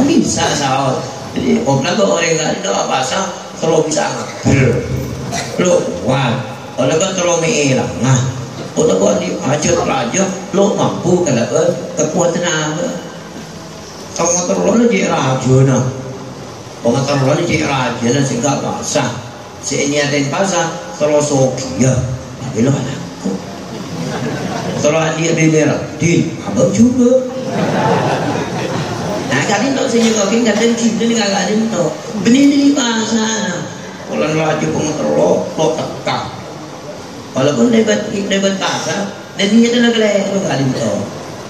kan bisa saud jadi naga orang ada apa sah? Kalau bisa ngabel lo wah kalau kan terlalu nah kalau kau di ajar raja lo mampu kalau kekuatan apa? Kalau terlalu jadi raja nah. Kalau terlalu jadi raja nah sehingga ada yang pasah terlalu sokia tapi lo anakku terlalu dia bebera di abang juga Kali itu saya juga kan kadang kita ni kali itu benih di pasar. Kalau laju pengotor lo, lo tekak. Walaupun debat debat pasar, dan niat nak leh lo kali itu.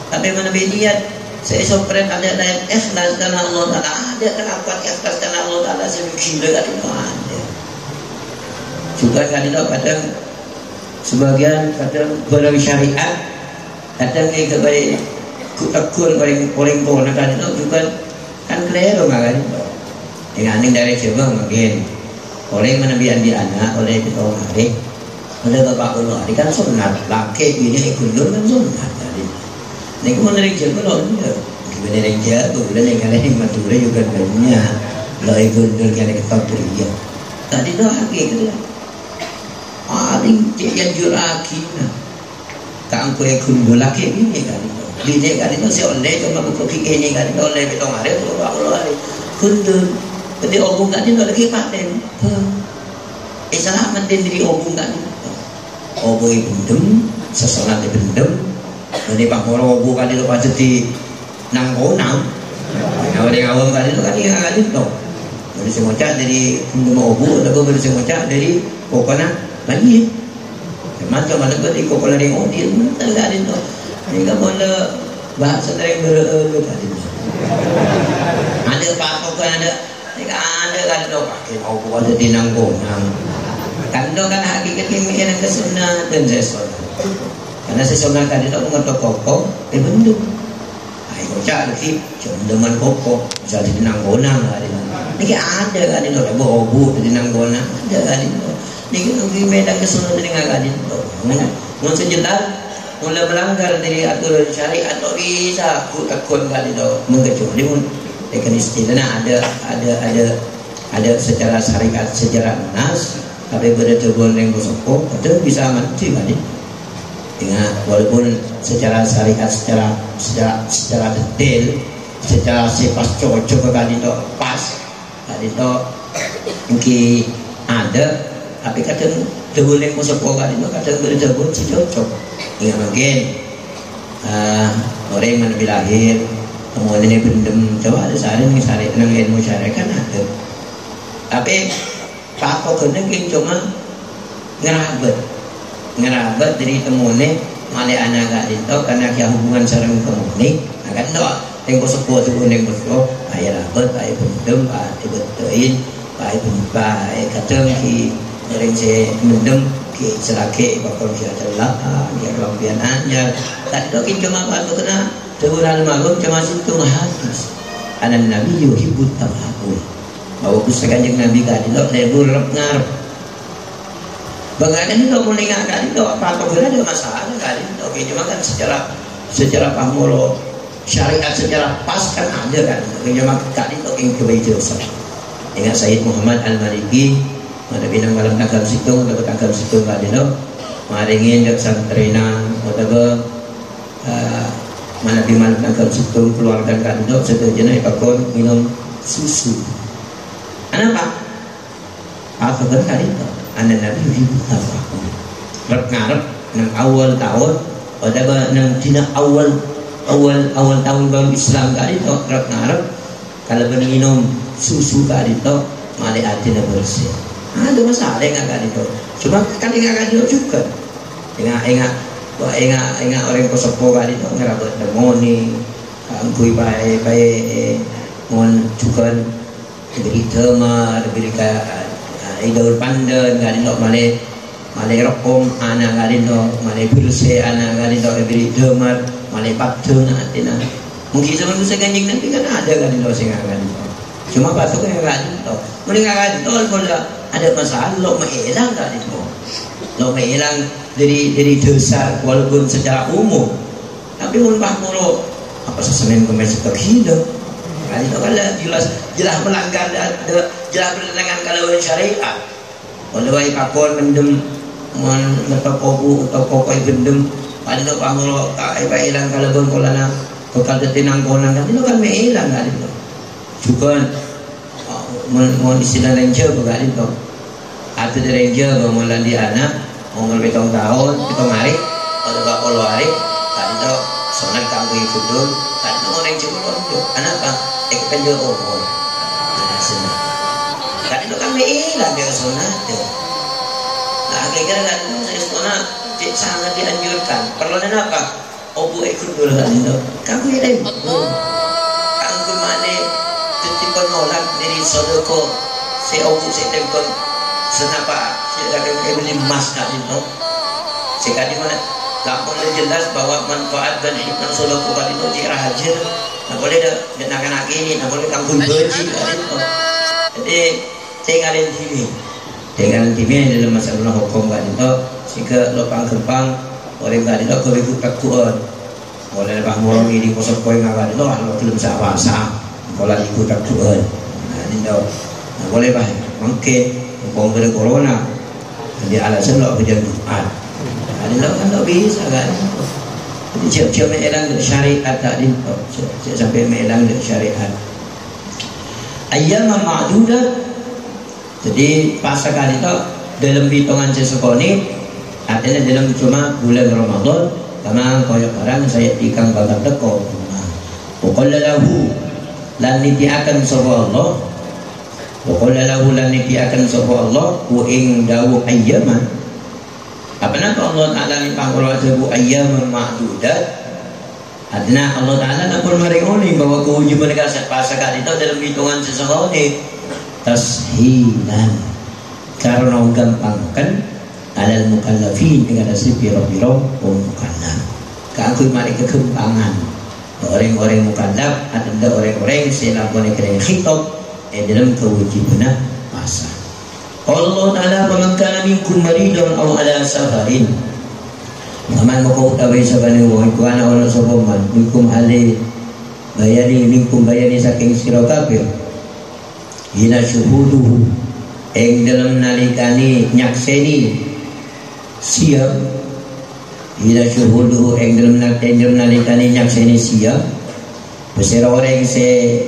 Tapi mana niat saya sopren ada lain ikhlas dan Allah Taala ada kenapa ikhlas dan Allah Taala gila kali itu ada. Juga kali itu kadang sebagian kadang berawi syariat kadang ini kebaik takun paling paling kau nak kan itu juga kan keliru nggak kan itu dengan ini dari coba mungkin. Oleh menabian di anak oleh kita hari. Oleh bapak kulo hari. Kan sunat. Laki ini kundur kan sunat tadi ini kau menarik coba enggak gimana yang jatuh dan yang kalian madura juga banyak. Lo kundur kalian kita pria tadi itu hakikat lah paling yang juraki nah kang kue kundur laki ini kan itu bini kan itu si oleh cuma buku kiki ini kan itu oleh betong hari itu Allah hari kundur jadi obung kan itu lagi paten eh salah mantin diri obung kan obung ibu dem sesolat ibu dem jadi pak moro obung kan itu pasti di nang konang nah dari awam kan itu kan yang kan itu dari semua dari kundur obung atau dari semua dari pokoknya lagi. Macam mana kau di kau lari odin, tak ada itu. Hingga mana bahasa dari berelu tadi. Ada patokan ada, jika ada kan pakai mau buat di nanggungan. Kan kan hakikat ini yang kesunatan sesuatu. Karena sesuatu tadi do mengetok koko, bentuk. Ayo cak lagi, dengan koko, jadi di nanggungan lah. Ini ada kan bawa obu di nanggungan, ada kan itu. Ini kan medan kesunatan dengan kan itu. Mun sejenak mulai melanggar dari aturan syariat atau bisa. Aku takut kali itu mengecuali mun ikan istilahnya ada ada ada ada secara syariat sejarah nas. Tapi pada terbun yang bersopo itu bisa mati kali ingat walaupun secara syariat secara secara secara detail secara sifat cocok kali itu pas kali itu mungkin ada tapi kadang terbun yang kali itu kadang pada terbun si cocok. Ingat mungkin uh, orang yang lebih lahir kemudian ini bendem. Coba ada sehari nih sehari tenang ilmu kan ada. Tapi pak kok kena cuma ngerabat. Ngerabat dari temunya malah anak gak itu karena kia hubungan sarang temune. Nah kan doa yang kau sepuh tuh yang kau ayah rabat ayah bendem ayah betuin ayah bendem ayah kata ki saya bendem ke selake bakal dia celak dia kelampian aja. Tak dokin cuma batu kena teguran magum cuma situ hadis anak nabi yuhibut tawakul. Bahwa kusah kanjeng nabi kan itu lebur ngarep. Bagaimana itu mulai ngangkat itu apa kira ada masalah kali itu oke cuma kan secara secara pamulo syariat secara pas kan ada kan oke cuma kali itu yang kebejo ingat Sayyid Muhammad Al Maliki mana binang malam takam situng dapat takam situng kali itu maringin dak santrina atau mana di malam takam situng keluarkan kan itu setujunya ipakon minum susu. Kenapa? Apa kali itu? Anda nabi ribu apa rep ngarep nang awal tahun pada ba nang tina awal awal awal tahun baru Islam kali itu rep ngarep kalau minum susu kali itu mali hati bersih ada masalah enggak kali itu cuma kan enggak kali itu juga. Ingat ingat Wah, ingat ingat orang kosopo kali itu ngerabut demoni angkui baik baik mon juga diberi tema diberi kayak idol pandan garin dok male male rokom ana garin dok male buruse ana garin dok beri demar male patun atina mungkin zaman bisa ganjing nanti kan ada garin dok sing garin cuma batu kan garin dok mending garin dok kalau ada masalah lo menghilang garin dok lo menghilang dari dari dosa walaupun secara umum. Tapi mun pak mulo apa sesenin kemes hidup Kali itu kan jelas jelas melanggar jelas bertentangan kalau syariat. Kalau baik kakon mendem mon metokobu atau kokoi gendem pada itu pangulo kai pailang kalau bon kolana bekal tetinang konan kan itu kan meilang kan itu. Juga mau istilah ranger bukan itu. Atau ranger mau di anak mau ngelbetong tahun, betong hari, atau gak polo hari, tadi itu sonat kamu ikut tadi itu orang cuma anak apa? Ikan dia umur. Senang. Tadi itu kan hilang dia sunat. Nah, kira-kira kan saya sunat sangat dianjurkan. Perlu apa? Obu ikut dulu kan itu. Kamu ini. Dari sodoko. Si obu si tempon. Senapa? Si akan beli emas kan itu. Sekali mana? Lampun jelas bahwa manfaat dan hikmah sodoko kan itu cik hajar Nah boleh dah nak nak ini, nak boleh kampung berji Jadi tinggalin sini. Tinggalin sini dalam masalah hukum kan itu. Jika lopang kempang orang kan itu kau ikut takuan. Boleh lepas murung ini kosong yang kan itu kalau belum sah bahasa. Ikut takuan. Nah ini tu. Nah boleh bah mungkin hukum kena corona. Jadi alasan lo kerja Jumat. Ada lo kan tak bisa kan. Cik-cik mengelang syariat tak di Cik sampai mengelang syariat Ayam ma'dudah Jadi pasal kali itu Dalam hitungan sesekoni Artinya dalam cuma bulan Ramadan Karena kaya barang saya tikang bakal teko Pokoknya lahu Lan niti akan sopa Allah Pokoknya lahu lan niti akan sopa Allah Wa ing dawu ayyaman apa nak Allah Taala ni pangkolo sebu ayam ma'dudat Adna Allah Taala nak pun mari oni bahwa kewajiban kasat pasakat itu dalam hitungan seseorang. Tashilan. Karena gampangkan alal mukallafin dengan si piro-piro o mukallaf keangkui mari kekembangan orang-orang mukallaf ada orang-orang sila boleh kena khitab eh dalam kewajiban pasal Allah Ta'ala faman kana minkum maridun aw ala safarin. Aman mo taway sa kaniwo Iko ana ono sa puman Minkum hali Bayani minkum bayani saking siro kafir. Hina syuhuduhu Eng dalam nalikani nyakseni Siap Hina syuhuduhu Eng dalam, dalam nalikani nyakseni siap Besira orang se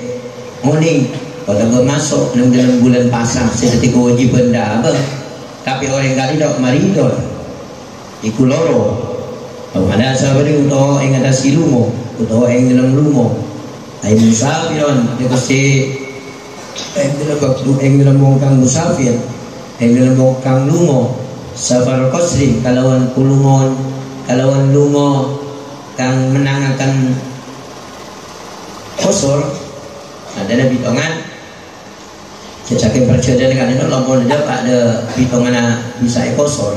Muning kalau bermasuk dalam, dalam bulan pasang seperti kewajiban dah apa. Tapi orang kali dah marido. Iku loro. Ada sahabat itu untuk yang ada silumo, untuk yang dalam lumo. Ay musafiron, dia kasi yang dalam waktu yang dalam mongkang musafir, yang dalam mongkang lumo. Safar kosri, kalawan pulungon, kalawan lumo, kang menangakan kosor, ada ada bitongan. Saking percaya dengan itu lampun dia tak ada hitungan bisa kosor.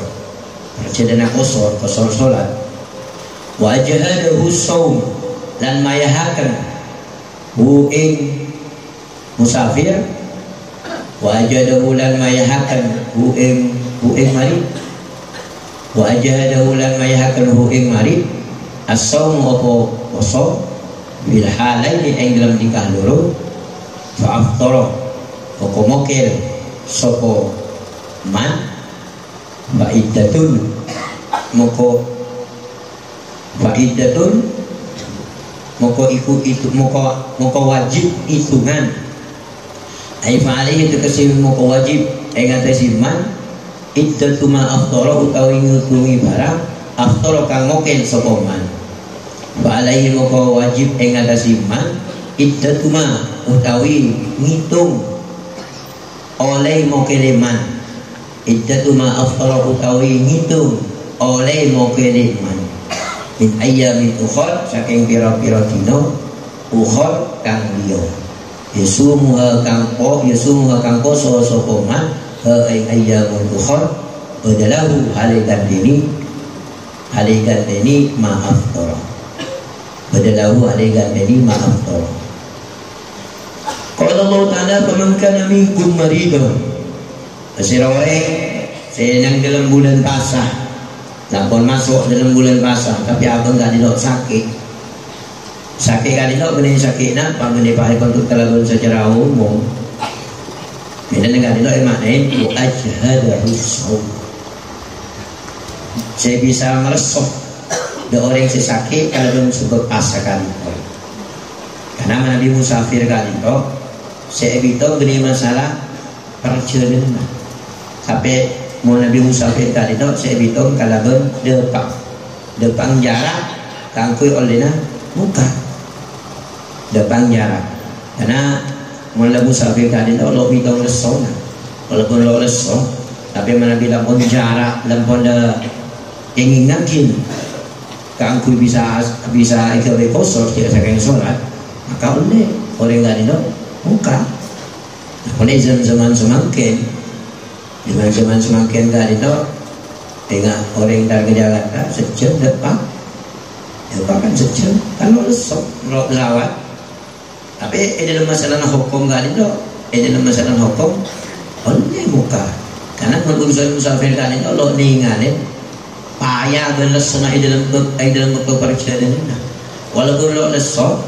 Percaya dengan kosor, kosor solat. Wajah ada husum dan mayahakan. Hu musafir. Wajah ada bulan mayahakan. Hu ing hu ing mari wajah ada bulan mayahakan hu ing mari as-sawm apa kosor bil halaini ing dalam tingkah loro fa Koko mokir Sopo man. Baidatun Moko Baidatun Moko iku itu Moko, moko wajib hitungan. Ai fa'ali itu kasih moko wajib. Yang atas iman Iddatu ma aftara utawi ngutungi barang Aftara kang mokel sopo man? Fa'alaihi moko wajib yang atas iman Iddatu ma utawi ngitung oleh mukeliman iddatu ma aftara utawi ngitung oleh mukeliman min ayyamin ukhar saking pira-pira dina ukhar kang liya. Yasumuha kang po yasumuha kang poso sapa man ha ayyamun ukhar badalahu halikan dini halikan dini ma aftara badalahu halikan dini ma aftara Qala Allah Ta'ala faman kana minkum maridan. Asirawai saya yang dalam bulan pasah. Lampun masuk dalam bulan pasah tapi abang enggak didok sakit. sakit kali itu benih sakit nak pamene pakai untuk terlalu secara umum Beda dengan itu emak itu ajhadahu saum. Saya bisa meresok the orang sesakit kalau belum sebut pasakan karena Nabi musafir kali itu saya itu beri masalah perjalanan. Sampai mau Nabi musafir kali itu saya itu kalau belum depan. Depan jarak kangkui olehnya muka. Depan jarak. Karena mula musafir kali itu lo itu lesong walaupun lo lesong tapi mana bilang pun jarak dan pun ingin ngakin kangku bisa bisa ikut kosong tidak saya sholat maka oleh orang kali itu muka oleh zaman-zaman semakin. Zaman-zaman semakin kali itu dengan orang dari Jakarta sejam depan depan sejam. Kan lo lesong lo lawat tapi ini dalam masalah hukum kali itu ini dalam masalah hukum oleh muka karena urusan musafir kali itu lo ningalin payah dan lesana di dalam di dalam perjalanan ini. Walaupun lo lesok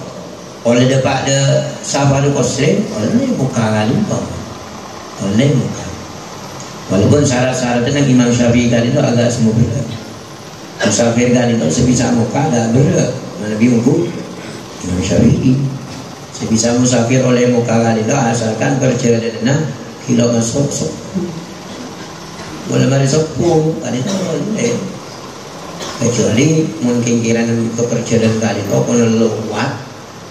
oleh dapat ada sabar kosre oleh muka kali itu. Oleh muka walaupun syarat-syaratnya Imam Syafi'i kali itu agak semua beda musafir kali itu sebisa muka agak berat. Mana biungku? Imam Syafi'i bisa musafir oleh muka itu asalkan perjalanan kilo masuk sepuh boleh mari sepuh kali boleh kecuali mungkin kiranya ke perjalanan kali itu pun lewat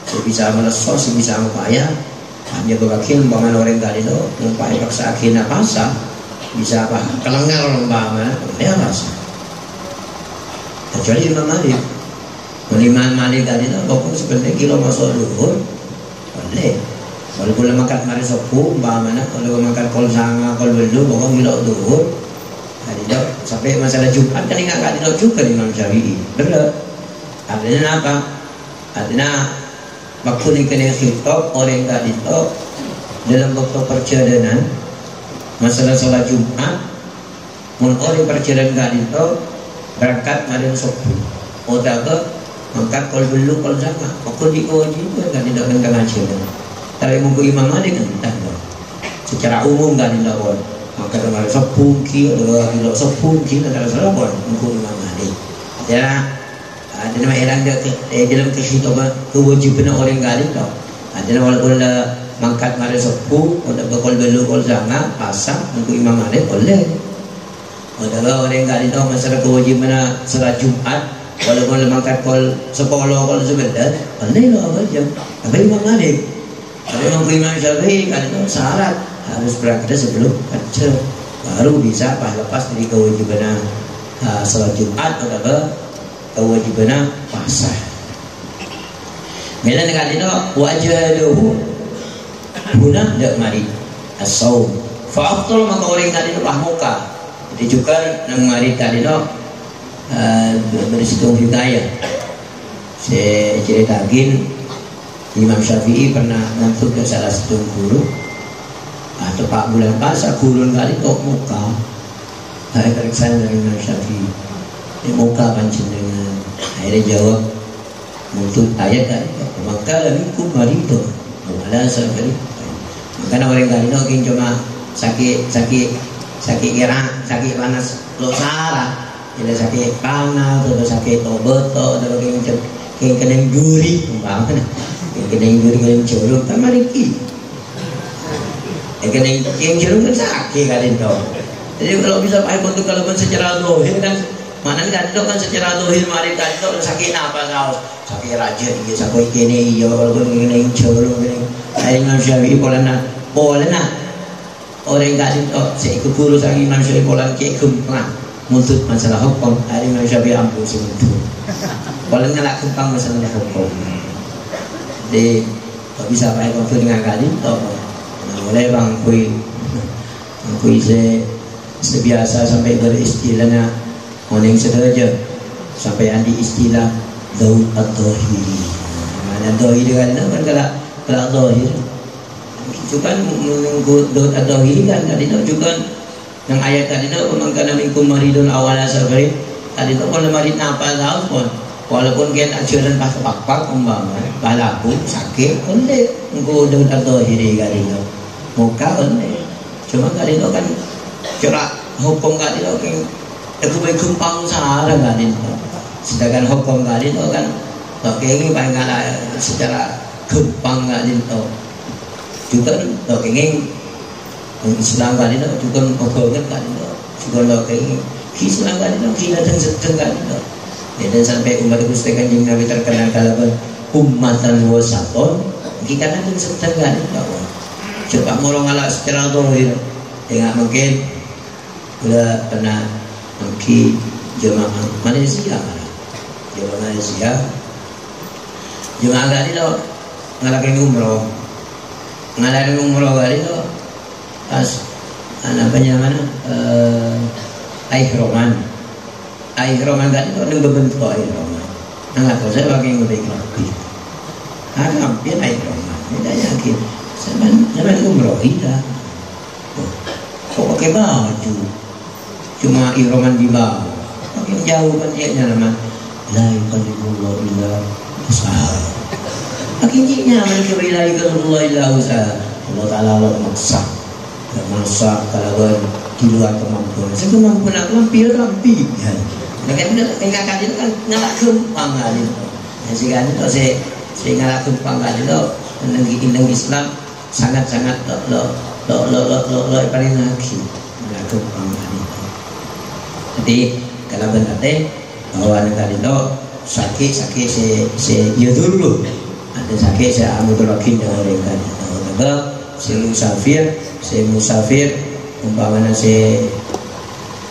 sebisa melesot sebisa upaya hanya berakil bangan orang kali itu upaya paksa akhirnya pasang bisa apa? Kelengar umpama ya pasang. Kecuali Imam Malik. Imam Malik tadi itu pokoknya sebenarnya kilo masuk luhur boleh. Kalau boleh makan mari sopu mana kalau makan kol sanga kol belu pokok gila duhur. Itu sampai masalah Jumat kan ingat kali juga Imam Syafi'i. Benar artinya apa? Artinya waktu ini kena khitab orang tadi itu dalam waktu perjalanan masalah sholat Jumat mun orang perjalanan kali itu berangkat mari sopu otak Maka kol belu kol sama Kau di kewajiban kan tidak akan ngaji Tapi muka Imam Malik kan tak Secara umum kan tidak boleh Maka kemarin sepung ki Ada tidak sepung ki Ada salah pun Muka Imam Malik. Ya Ada nama erang dia eh, Dalam kehidupan Kewajiban orang kali tau Ada. Nama walaupun Mangkat mari sepung Ada bekol belu kol sama Pasang Muka Imam Malik boleh. Ada orang kali tau Masalah kewajiban Salat Jumat walaupun lemangkat kol sekolah kol sebentar pandai lo apa aja tapi Imam Malik tapi Imam Imam Syafi'i kan syarat. Harus berangkat sebelum kerja. Baru bisa pas lepas dari kewajiban uh, sholat Jumat atau apa kewajiban puasa Bila dengan itu wajaduhu guna dak mari. Asau faaftul maka orang tadi itu muka. Jadi juga nang mari tadi itu uh, berisitung hidayah. Saya ceritakan Imam Syafi'i pernah ngantuk ke salah satu guru. Atau pak bulan puasa guru kali kok muka. Saya periksa dari Imam Syafi'i. Ini muka pancing dengan akhirnya jawab muntut ayat kali maka minkum marido ada sekali maka orang kali itu cuma sakit sakit sakit kira sakit panas lo sarah ila sakit kana atau sakit oboto atau keng keng keneng duri umpama keng keneng duri keneng curug kan mariki keneng keng curug kan sakit kali itu jadi kalau bisa pakai untuk kalau secara dohir kan mana itu kan secara dohir mari itu sakit apa kau? Sakit raja iya sakit kene iya kalau keneng curug keneng saya Imam Syafi'i boleh nak? Boleh nak? Orang kali itu saya guru saya Imam Syafi'i boleh kayak muntut masalah hukum hari Imam Syafi'i ampun sebentu kalau ngelak kempang masalah hukum. Jadi tak bisa pakai konflik dengan kali tak nah, mulai bang kui kui se sebiasa sampai beristilahnya oning sederja sampai andi istilah daun atau hiri mana dohir kan kan kalau kalau dohir itu kan menunggu daun atau hiri kan tadi juga yang ayat tadi itu memang kana minkum maridun awala safarin tadi itu kalau marid napa tahu pun. Walaupun kita ajaran pas pak umpama balaku sakit onde engko udah tahu hiri kali itu muka onde cuma kali itu kan cerak hukum kali itu kan aku baik kumpang salah kali itu sedangkan hukum kali itu kan tak ini paling secara kumpang kali itu juga tak ingin Kali itu juga hukum kali itu. Juga tak ingin Islam kali itu kita sedang kali itu. Ya, dan sampai umat Gusti Kanjeng Nabi terkenal kalau ummatan wasaton kita nanti setengah bahwa coba mulai ngalah secara dohir tengah mungkin. Udah pernah mungkin jemaah. Malaysia jemaah Malaysia jemaah kali lo ngalakin umroh. Ngalakin umroh kali lo pas anak mana? Eh air roman. Air roman kan itu ada berbentuk air roman. Nah atau saya pakai yang lebih lebih ada hampir air roman. Tidak yakin. Zaman zaman umroh tidak kok pakai baju? Cuma iroman di bawah. Makin jauh kan dia nama la yukallimullah illa usaha makin jiknya mereka bila yukallimullah illa usaha Allah Ta'ala Allah maksa maksa kalau di luar kemampuan saya kemampuan aku lampir lampi ya Mungkin tingkahkan itu kan ngalak gempang kali. Ya sehingga itu saya saya ngalak gempang kali itu negeri indeng Islam sangat-sangat lo lo lo lo lo lo lo paling lagi ngalak gempang kali. Jadi kalau benar deh bahwa negara itu sakit sakit si si ya ada sakit saya ambil lagi dengan mereka. Si musafir, si musafir umpamanya si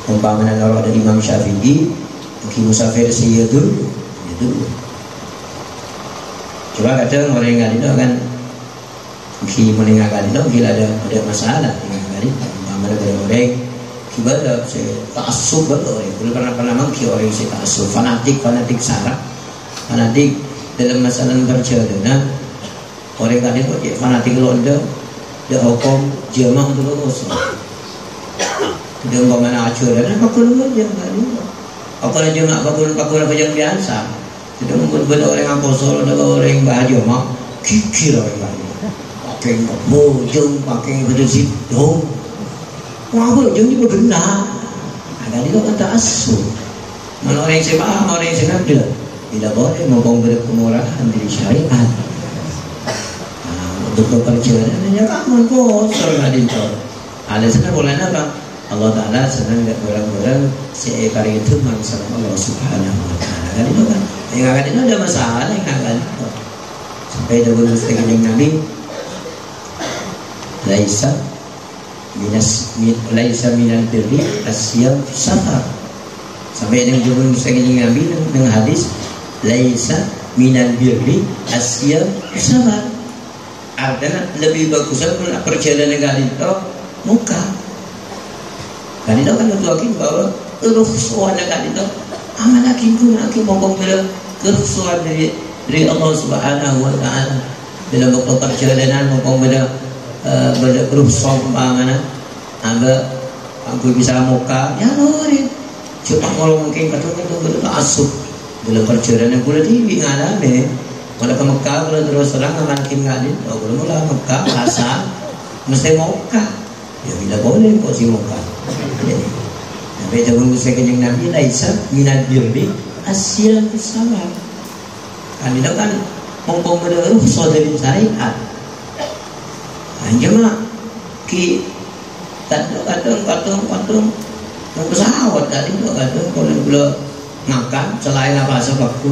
umpamanya kalau ada Imam Syafi'i Bagi musafir sih itu itu coba kadang orang yang itu kan Bagi meninggalkan itu bila ada ada masalah meninggalkan itu umpamanya ada orang gimana saya tak asuh betul belum pernah pernah mengki orang saya tak asuh fanatik fanatik sarah fanatik dalam masalah perjalanan. Orang kan itu fanatik londa dia hukum jamaah dulu kosong dia umpamanya acuran apa kalau dia nggak apa aja nak pakul pakul apa yang biasa tidak mungkin benda orang yang ada orang yang bahagia mak kikir orang lain pakai bojong pakai benda sidong wah bojong ni bergena ada dia kata asu. Mana orang yang sebab orang yang senada tidak boleh ngomong berkemurahan diri syariat untuk hanya kamu kosong nggak dintor alasannya boleh apa? Allah Ta'ala senang lihat orang-orang si ekar itu mangsa Allah Subhanahu Wa Ta'ala. Kan itu kan? Yang akan itu ada masalah yang akan itu sampai ada berusaha dengan Nabi. Laisa minas laisa minal birri asyam safar. Sampai ada yang berusaha dengan Nabi dengan hadis Laisa minal birri asyam safar ada lebih bagus perjalanan kali itu muka. Dan itu kan menunjukkan bahwa kerusuhan itu amal lagi pun lagi ngomong bila kerusuhan dari dari Allah Subhanahu Wa Taala. Dalam waktu perjalanan ngomong bila uh, bila kerusuhan mana anda aku bisa muka. Ya lorin cuma kalau mungkin katanya itu bila asup. Bila perjalanan pula di ngalami kalau ke Mekah kalau terus terang ngamakin ngalin oh kalau mulai Mekah asal mesti Mekah. Ya tidak boleh kok si Mekah. Nabi Dawud Musa kenyang Nabi Laisa minat birri asyam sabar Kan itu kan Mumpung menurut saudari syariat. Hanya mak. Ki Kadang kadang kadang kadang pesawat tadi kadang kalau belum makan selain apa sebabku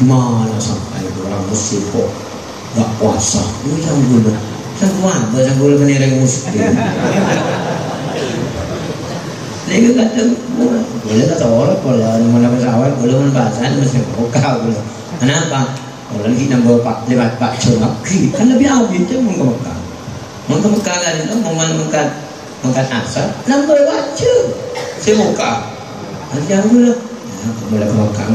mana sampai orang muslim kok gak puasa itu yang dulu yang apa yang dulu menireng muslim Lagi kata boleh kata orang kalau mana pesawat boleh menempasan mesti buka boleh. Kenapa? Orang kita bawa pak lewat pak kan lebih awal itu mau ke Mekah. Mau ke Mekah kan itu mengkat asal, nambah baca. Saya buka. Nanti aku lah. Ya, boleh ke Mekah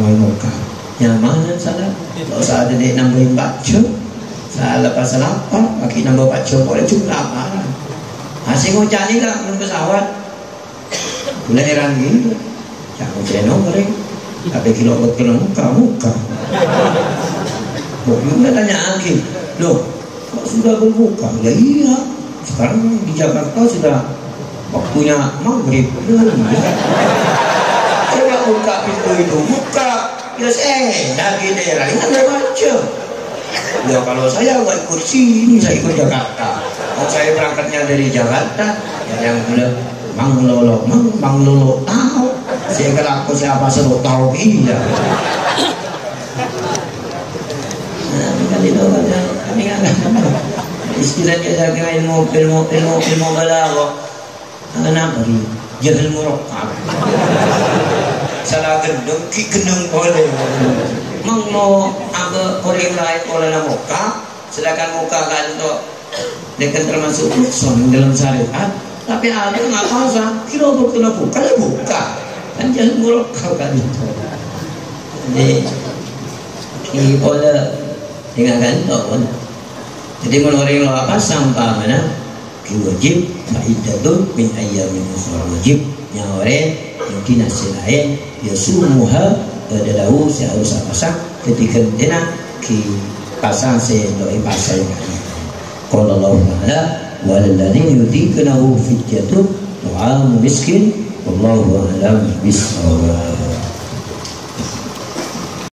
Yang mana salah? Kalau saat ada nambahin baca, salah pasal apa? Bagi nambah baca boleh cuma apa? Asyik ngucap ni kan pesawat Leheran gitu. Jangan ceno mereka. tapi buat kena muka muka Bagaimana tanya lagi loh kok sudah berbuka ya iya sekarang di Jakarta sudah waktunya maghrib coba buka pintu itu buka ya eh dari daerah ini ada macam. Ya kalau saya nggak ikut sini saya ikut Jakarta. Kalau saya berangkatnya dari Jakarta ya yang udah mang lolo mang mang lolo tahu saya kalau aku siapa seru tahu iya. Nah itu kami istilahnya saya kira ilmu ilmu ilmu ilmu balago beri jangan murakkab salah gendeng ki gendeng boleh mang mau aga orang lain oleh muka. Silakan muka tuh dekat termasuk ukson dalam syariat. Tapi ada nggak pasang kira betul buka ya buka. Kan jangan murakkab kan itu jadi ki boleh dengan kan jadi menurut lo apa sampah mana? Wajib faidatun min ayyamin ukhra wajib. Yang yang dinasi lain ya sumuha adalahu seharus pasang ketika dina ki pasang se doi pasang qala Allah taala walladhina yudhikunahu fityatun ta'amu miskin wallahu a'lam bisawab